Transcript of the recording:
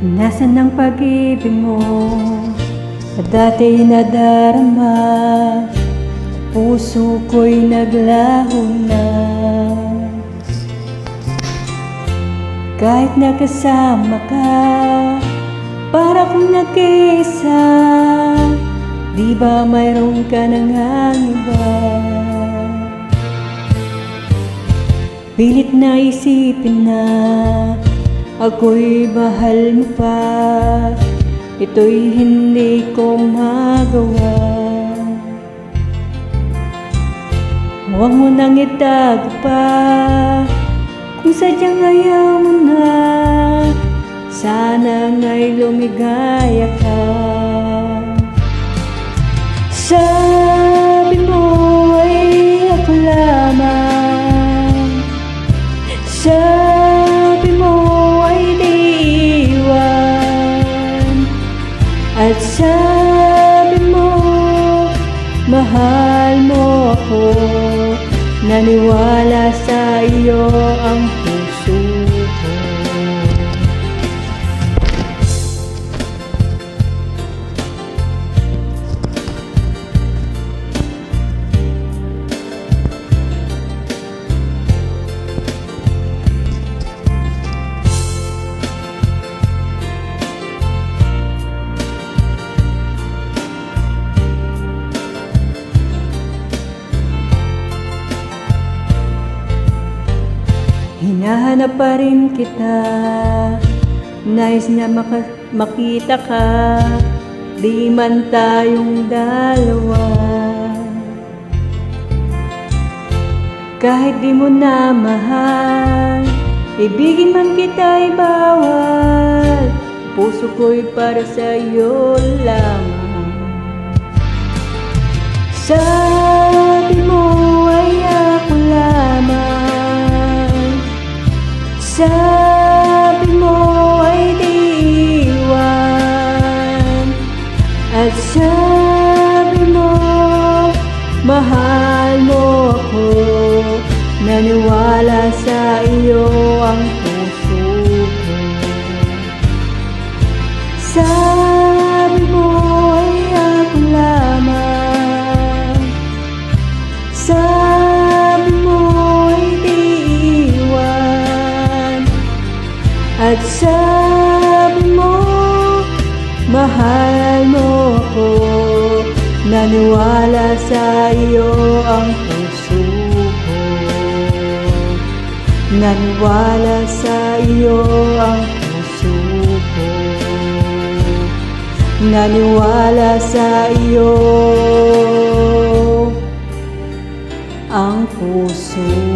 Nasaan ang pag-ibig mo? Na dati nadarama Puso ko'y naglaho na. Kahit nakasama ka Para kung nag-iisa Di ba mayroon ka nang iba? Pilit na isipin na Ako'y mahal mo pa. Ito'y hindi ko magawa. Huwag mo nang itago pa Kung sadyang ayaw mo na Sana nga'y lumigaya ka At sabi mo Mahal mo ako. Naniwala sa iyo ang Hinahanap pa rin kita. Nais na maka- makita ka. Di man tayong dalawa. Kahit di mo na mahal Ibigin man kita'y bawal. Puso ko'y para sa iyo lamang. Sabi Sabi mo ay di iwan. At sabi mo Mahal mo ako. Naniwala At sabi mo, mahal mo ako Naniwala sa iyo ang puso ko. Naniwala sa iyo ang puso ko. Naniwala sa iyo ang puso ko